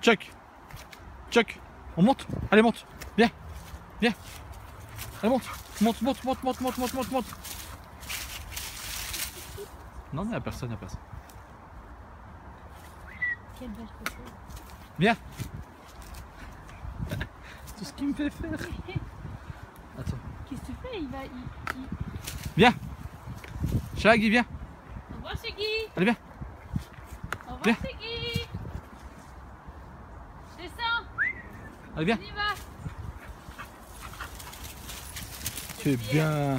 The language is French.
Chuck. Chuck. On monte. Allez, monte. Viens. Viens. Allez, monte. Monte, monte, monte, monte, monte, monte, monte, monte. Non, il n'y a personne, a personne. Quelle belle photo. Viens. Tout ce qu'il me fait faire. Attends. Qu'est-ce que tu fais? Il va. Il, il... Viens. Shaggy, viens. Au revoir, Shaggy Allez, viens. Au revoir. Shaggy Allez, viens. On y va Tu es bien.